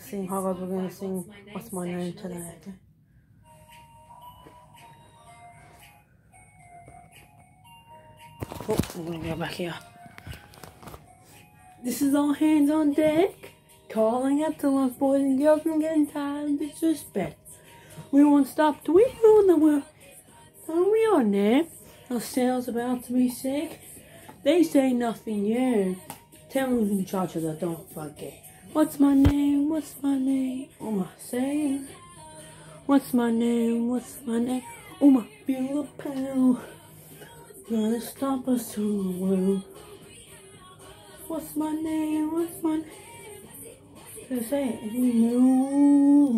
Sing, how about we're gonna sing What's My Name today, okay? Oh, I'm gonna go back here. This is all hands on deck. Calling out to us boys and girls and getting tired of disrespect. We won't stop till we rule the world. Are we on there? Our sail's about to be sick. They say nothing new. Tell who's in charge of that, don't forget. What's my name? What's my name? Oh my saying. What's my name? What's my name? Oh my a pal. Gonna stop us to the world. What's my name? What's my name? Say it. No.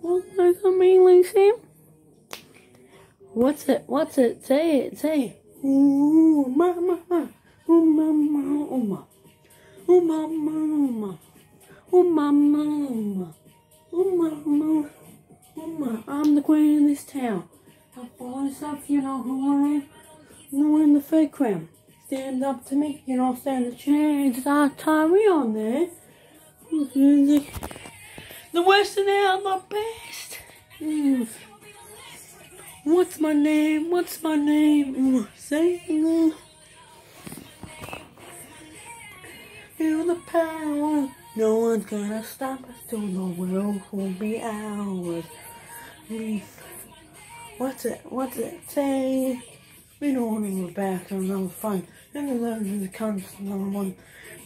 What's that mainly Sam? What's it? What's it? Say it. Say it. Ooh, ma ma ma. Ooh, ma ma. Ooh, ma. Ooh, ma ma. Ooh, ma. Ooh, ma ma. Ooh, ma. Ooh, ma ma. Ooh, ma. I'm the queen of this town. I voice up, you know who I am. No in the fake crown. Stand up to me, you know, stand the chance. Time, we on there. The, and now the best. Mm. What's my name? What's my name? Say power. No one's gonna stop us till the world will be ours. Mm. What's it? What's it say? We don't want to go back to another fun. And the then comes another one.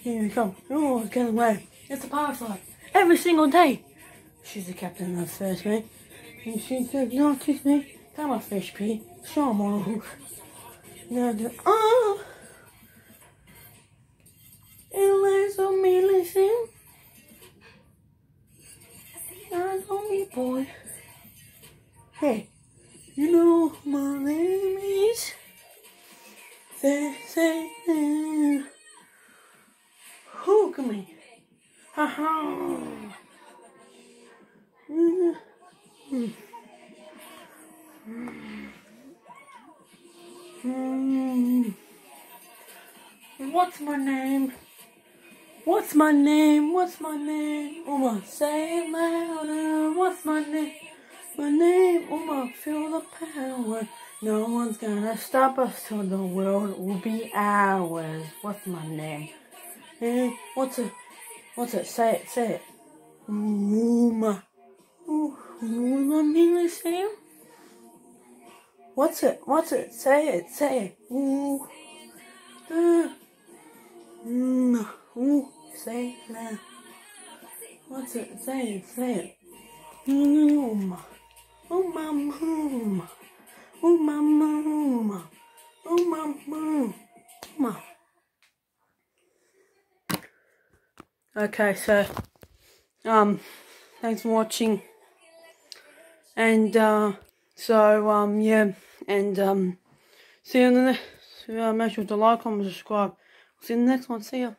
Here we come. Oh, it's getting away. It's a firefly. Every single day. She's the captain of the first mate. And she said, no, kiss me. Come on, fish pea. Show 'em on a hook. Now, oh. Hey, you know my name is? Say, say. Hook me. Ha ha. Mm. Mm. Mm. What's my name? What's my name? What's my name? Uma, say it louder. What's my name? My name, Uma, feel the power. No one's gonna stop us till the world will be ours. What's my name? Eh, what's it? What's it? Say it, say it. Uma. Uma mean Sam? What's it? What's it? Say it, say it. Ooh. Uh, ooh, say it now. What's it? Say it, say it. Uma. Uma, uma. Uma, uma. Uma, uma. Uma. Okay, so, um, thanks for watching. And, uh, so, um, yeah, and, um, see you in the next, uh, make sure to like, comment, subscribe. See you in the next one. See ya.